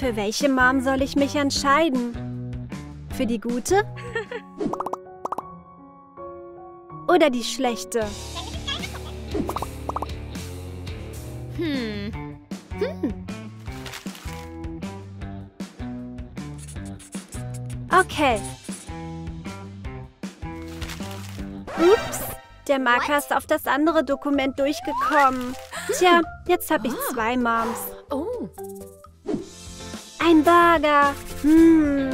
Für welche Mom soll ich mich entscheiden? Für die gute? Oder die schlechte? Hm. Okay. Ups, der Marker ist auf das andere Dokument durchgekommen. Tja, jetzt habe ich zwei Moms. Oh. Ein Burger. Hm.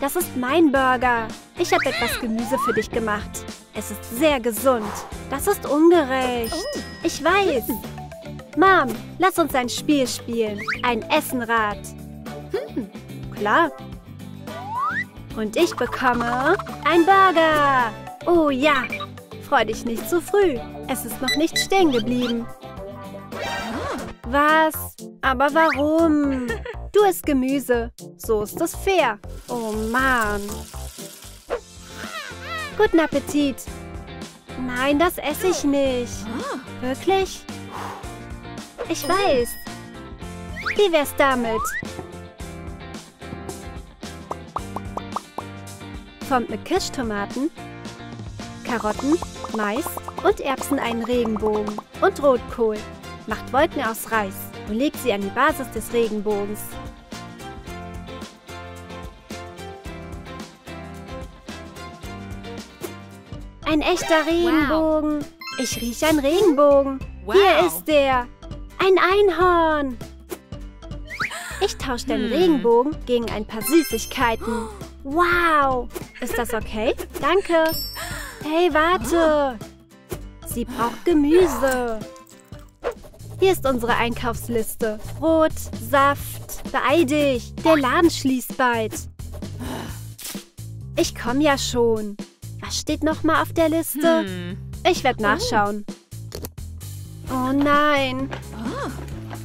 Das ist mein Burger. Ich habe etwas Gemüse für dich gemacht. Es ist sehr gesund. Das ist ungerecht. Ich weiß. Mom, lass uns ein Spiel spielen. Ein Essenrad. Hm, klar. Und ich bekomme ein Burger. Oh ja. Freu dich nicht zu früh. Es ist noch nicht stehen geblieben. Was? Aber warum? Du isst Gemüse. So ist es fair. Oh Mann. Guten Appetit. Nein, das esse ich nicht. Wirklich? Ich weiß. Wie wär's damit? Formt mit Kirschtomaten, Karotten, Mais und Erbsen einen Regenbogen und Rotkohl. Macht Wolken aus Reis und legt sie an die Basis des Regenbogens. Ein echter Regenbogen. Ich rieche einen Regenbogen. Hier Wow. ist der. Ein Einhorn. Ich tausche den Hm. Regenbogen gegen ein paar Süßigkeiten. Wow. Ist das okay? Danke. Hey, warte. Sie braucht Gemüse. Hier ist unsere Einkaufsliste. Brot, Saft. Beeil dich. Der Laden schließt bald. Ich komme ja schon. Was steht noch mal auf der Liste? Hm. Ich werde nachschauen. Oh nein.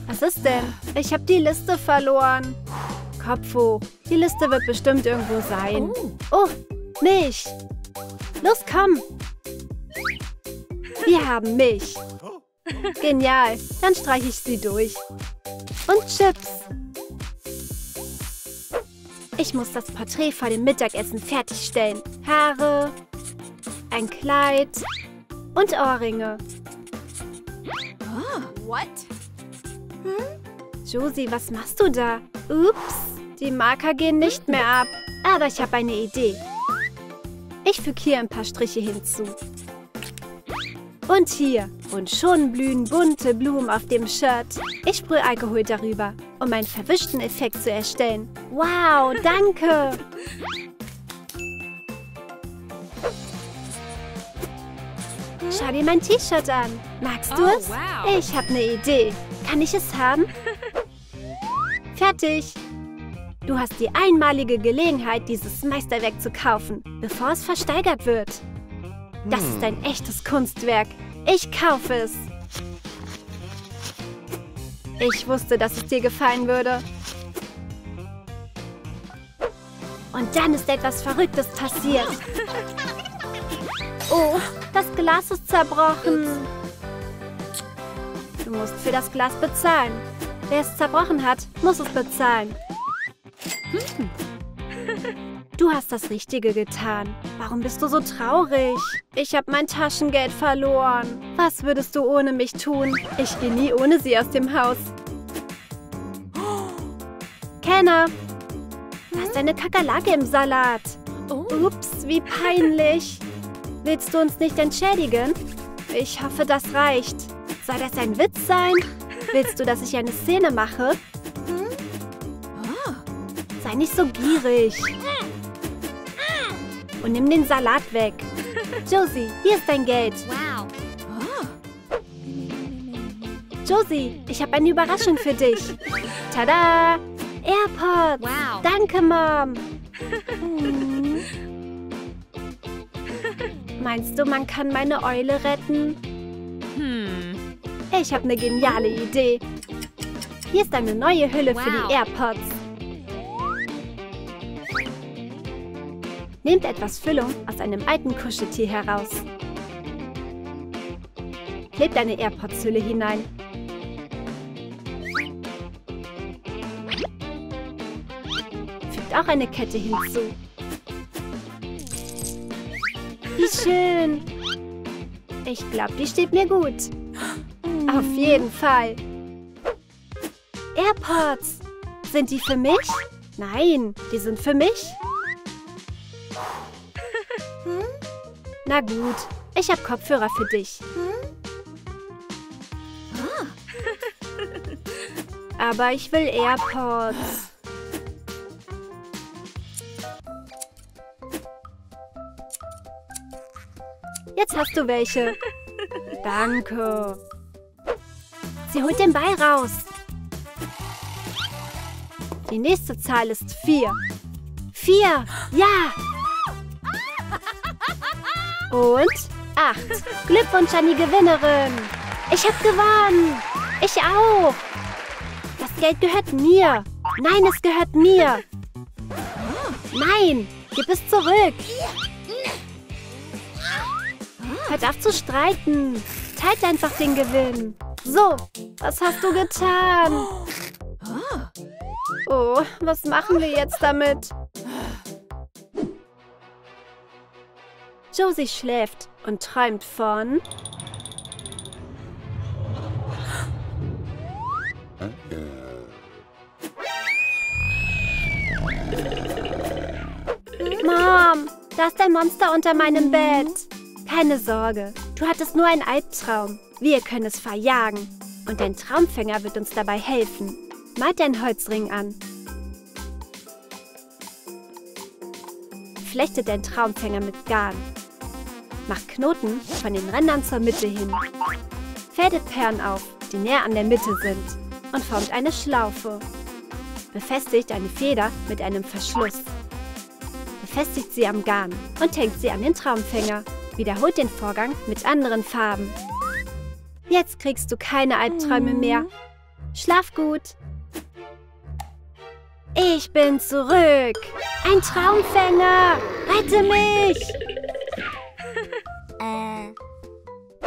Was ist denn? Ich habe die Liste verloren. Kopf hoch. Die Liste wird bestimmt irgendwo sein. Oh. Oh, Milch. Los, komm. Wir haben Milch. Genial. Dann streiche ich sie durch. Und Chips. Ich muss das Porträt vor dem Mittagessen fertigstellen. Haare, ein Kleid und Ohrringe. What? Josie, was machst du da? Ups, die Marker gehen nicht mehr ab. Aber ich habe eine Idee. Ich füge hier ein paar Striche hinzu. Und hier. Und schon blühen bunte Blumen auf dem Shirt. Ich sprühe Alkohol darüber, um einen verwischten Effekt zu erstellen. Wow, danke. Schau dir mein T-Shirt an. Magst du Oh, es? wow. Ich habe eine Idee. Kann ich es haben? Fertig. Du hast die einmalige Gelegenheit, dieses Meisterwerk zu kaufen, bevor es versteigert wird. Das ist ein echtes Kunstwerk. Ich kaufe es. Ich wusste, dass es dir gefallen würde. Und dann ist etwas Verrücktes passiert. Oh, das Glas ist zerbrochen. Du musst für das Glas bezahlen. Wer es zerbrochen hat, muss es bezahlen. Du hast das Richtige getan. Warum bist du so traurig? Ich habe mein Taschengeld verloren. Was würdest du ohne mich tun? Ich gehe nie ohne sie aus dem Haus. Kenner, da ist eine Kakerlake im Salat. Oh. Ups, wie peinlich. Willst du uns nicht entschädigen? Ich hoffe, das reicht. Soll das ein Witz sein? Willst du, dass ich eine Szene mache? Sei nicht so gierig. Und nimm den Salat weg. Josie, hier ist dein Geld. Wow. Josie, ich habe eine Überraschung für dich. Tada! AirPods. Wow. Danke, Mom. Hm. Meinst du, man kann meine Eule retten? Hm. Ich habe eine geniale Idee. Hier ist eine neue Hülle für Wow. die AirPods. Nehmt etwas Füllung aus einem alten Kuscheltier heraus. Klebt eine AirPods-Hülle hinein. Fügt auch eine Kette hinzu. Wie schön! Ich glaube, die steht mir gut. Auf jeden Fall. AirPods! Sind die für mich? Nein, die sind für mich. Na gut, ich habe Kopfhörer für dich. Aber ich will AirPods. Jetzt hast du welche. Danke. Sie holt den Ball raus. Die nächste Zahl ist vier. Vier. Ja. Und acht. Glückwunsch an die Gewinnerin. Ich habe gewonnen. Ich auch. Das Geld gehört mir. Nein, es gehört mir. Nein, gib es zurück. Hört auf zu streiten. Teilt einfach den Gewinn. So, was hast du getan? Oh, was machen wir jetzt damit? Josie schläft und träumt von... Mom, da ist ein Monster unter meinem Bett. Keine Sorge, du hattest nur einen Albtraum. Wir können es verjagen. Und dein Traumfänger wird uns dabei helfen. Malt deinen Holzring an. Flechte deinen Traumfänger mit Garn. Mach Knoten von den Rändern zur Mitte hin. Fädet Perlen auf, die näher an der Mitte sind. Und formt eine Schlaufe. Befestigt eine Feder mit einem Verschluss. Befestigt sie am Garn und hängt sie an den Traumfänger. Wiederholt den Vorgang mit anderen Farben. Jetzt kriegst du keine Albträume mehr. Schlaf gut. Ich bin zurück. Ein Traumfänger. Rette mich.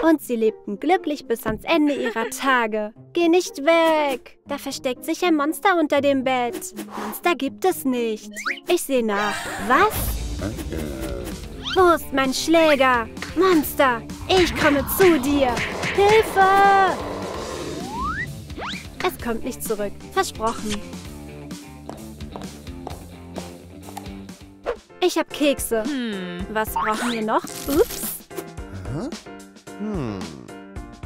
Und sie lebten glücklich bis ans Ende ihrer Tage. Geh nicht weg. Da versteckt sich ein Monster unter dem Bett. Monster gibt es nicht. Ich sehe nach. Was? Wo ist mein Schläger? Monster, ich komme zu dir. Hilfe! Es kommt nicht zurück. Versprochen. Ich habe Kekse. Was brauchen wir noch? Ups.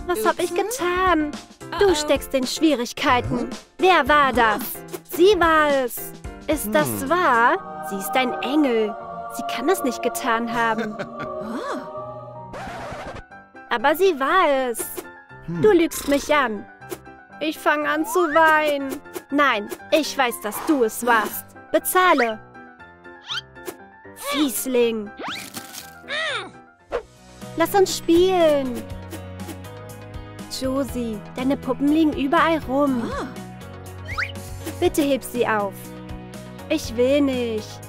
Was habe ich getan? Du steckst in Schwierigkeiten. Wer war das? Sie war es. Ist das wahr? Sie ist ein Engel. Sie kann es nicht getan haben. Aber sie war es. Du lügst mich an. Ich fange an zu weinen. Nein, ich weiß, dass du es warst. Bezahle. Fiesling. Lass uns spielen. Josie, deine Puppen liegen überall rum. Bitte heb sie auf. Ich will nicht.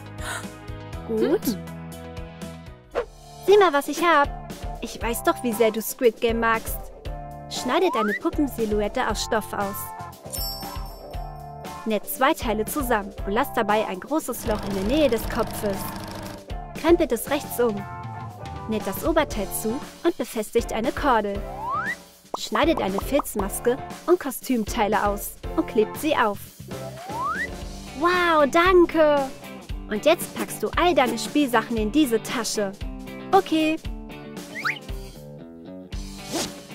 Gut. Sieh mal, was ich hab. Ich weiß doch, wie sehr du Squid Game magst. Schneide deine Puppensilhouette aus Stoff aus. Näht zwei Teile zusammen und lass dabei ein großes Loch in der Nähe des Kopfes. Krempelt es rechts um. Näht das Oberteil zu und befestigt eine Kordel. Schneidet eine Filzmaske und Kostümteile aus und klebt sie auf. Wow, danke! Und jetzt packst du all deine Spielsachen in diese Tasche. Okay.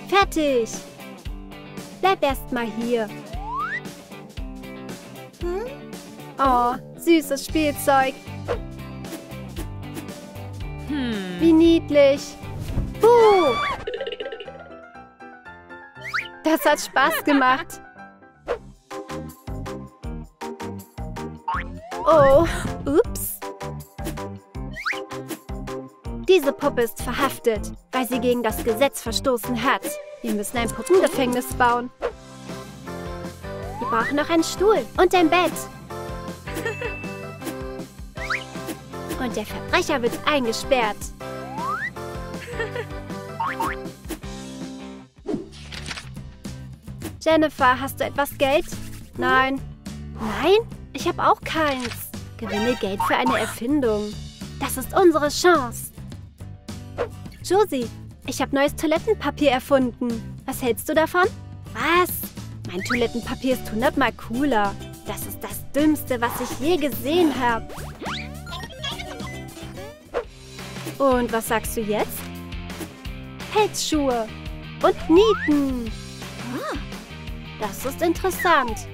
Fertig. Bleib erst mal hier. Oh, süßes Spielzeug. Wie niedlich. Buh. Das hat Spaß gemacht. Oh, ups. Diese Puppe ist verhaftet, weil sie gegen das Gesetz verstoßen hat. Wir müssen ein Puppengefängnis bauen. Wir brauchen noch einen Stuhl und ein Bett. Und der Verbrecher wird eingesperrt. Jennifer, hast du etwas Geld? Nein. Nein? Ich habe auch keins. Gewinne Geld für eine Erfindung. Das ist unsere Chance. Josie, ich habe neues Toilettenpapier erfunden. Was hältst du davon? Was? Mein Toilettenpapier ist hundertmal cooler. Das ist das Dümmste, was ich je gesehen habe. Und was sagst du jetzt? Pelzschuhe und Nieten. Das ist interessant.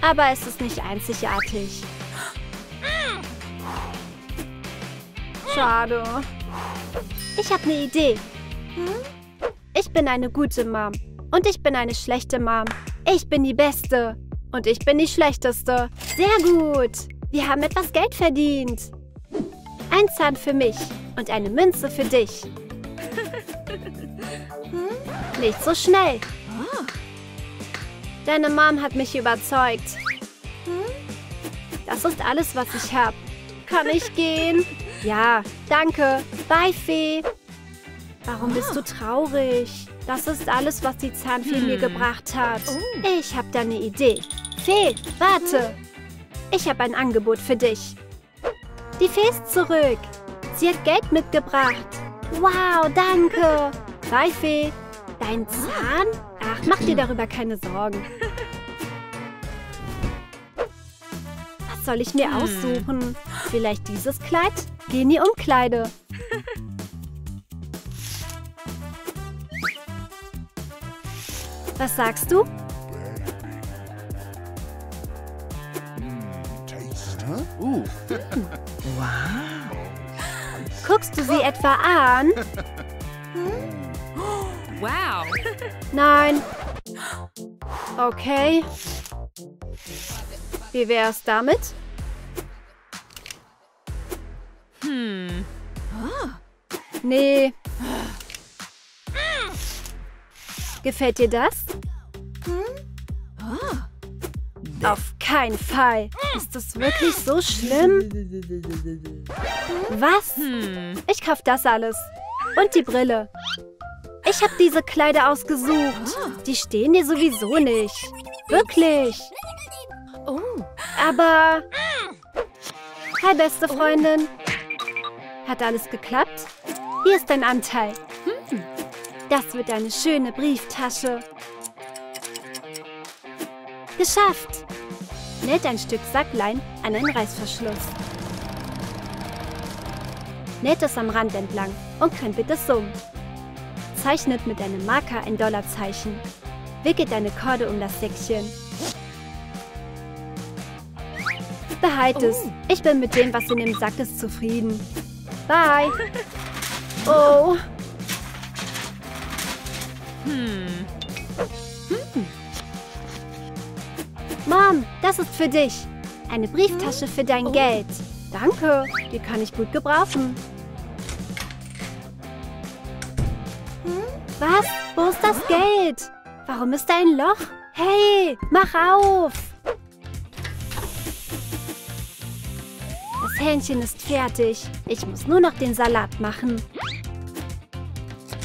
Aber es ist nicht einzigartig. Schade. Ich habe eine Idee. Ich bin eine gute Mom. Und ich bin eine schlechte Mom. Ich bin die Beste. Und ich bin die Schlechteste. Sehr gut. Wir haben etwas Geld verdient. Ein Zahn für mich und eine Münze für dich. Nicht so schnell. Deine Mom hat mich überzeugt. Das ist alles, was ich habe. Kann ich gehen? Ja, danke. Bye, Fee. Warum bist du traurig? Das ist alles, was die Zahnfee mir gebracht hat. Ich habe da eine Idee. Fee, warte. Ich habe ein Angebot für dich. Die Fee ist zurück. Sie hat Geld mitgebracht. Wow, danke. Bye, Fee. Dein Zahn? Ach, mach dir darüber keine Sorgen. Was soll ich mir aussuchen? Vielleicht dieses Kleid? Geh in die Umkleide. Was sagst du? Ooh. Guckst du sie etwa an? Wow. Nein. Okay. Wie wär's damit? Hmm. Nee. Gefällt dir das? Auf keinen Fall. Ist das wirklich so schlimm? Was? Hmm. Ich kauf das alles. Und die Brille. Ich habe diese Kleider ausgesucht. Die stehen dir sowieso nicht. Wirklich. Oh. Aber... Hi, beste Freundin. Hat alles geklappt? Hier ist dein Anteil. Das wird eine schöne Brieftasche. Geschafft! Näht ein Stück Sacklein an einen Reißverschluss. Näht es am Rand entlang und krempelt es um. Zeichnet mit einem Marker ein Dollarzeichen. Wickelt eine Korde um das Säckchen. Behalt es. Ich bin mit dem, was in dem Sack ist, zufrieden. Bye. Oh, Hmm. Das ist für dich. Eine Brieftasche für dein Geld. Danke, die kann ich gut gebrauchen. Was? Wo ist das Geld? Warum ist da ein Loch? Hey, mach auf! Das Hähnchen ist fertig. Ich muss nur noch den Salat machen.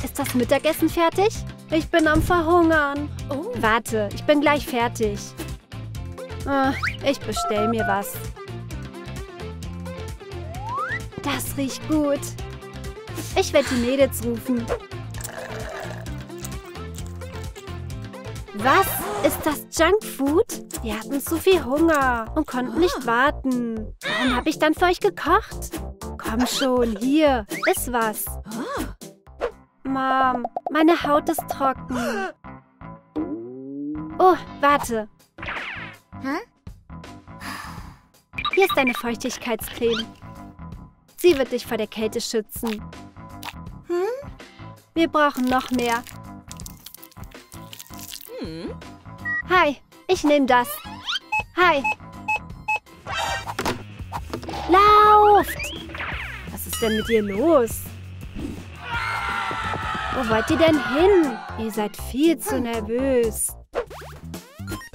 Ist das Mittagessen fertig? Ich bin am Verhungern. Oh. Warte, ich bin gleich fertig. Ah, ich bestell mir was. Das riecht gut. Ich werde die Mädels rufen. Was? Ist das Junkfood? Wir hatten zu viel Hunger und konnten nicht warten. Warum habe ich dann für euch gekocht? Komm schon, hier, iss was. Mom, meine Haut ist trocken. Oh, warte. Hier ist deine Feuchtigkeitscreme. Sie wird dich vor der Kälte schützen. Wir brauchen noch mehr. Hi, ich nehme das. Hi. Lauft! Was ist denn mit ihr los? Wo wollt ihr denn hin? Ihr seid viel zu nervös.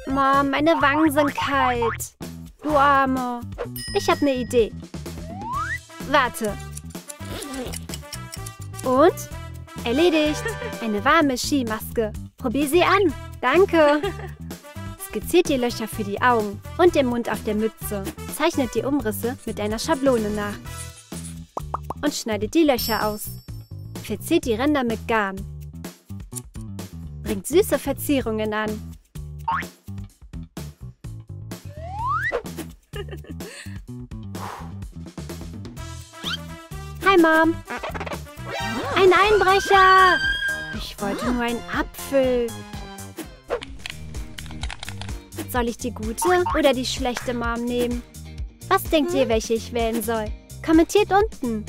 Mom, meine Wangen sind kalt. Du Arme. Ich habe eine Idee. Warte. Und? Erledigt. Eine warme Skimaske. Probier sie an. Danke. Skizziert die Löcher für die Augen und den Mund auf der Mütze. Zeichnet die Umrisse mit einer Schablone nach. Und schneidet die Löcher aus. Verziert die Ränder mit Garn. Bringt süße Verzierungen an. Hi, Mom. Ein Einbrecher! Ich wollte nur einen Apfel. Soll ich die gute oder die schlechte Mom nehmen? Was denkt ihr, welche ich wählen soll? Kommentiert unten.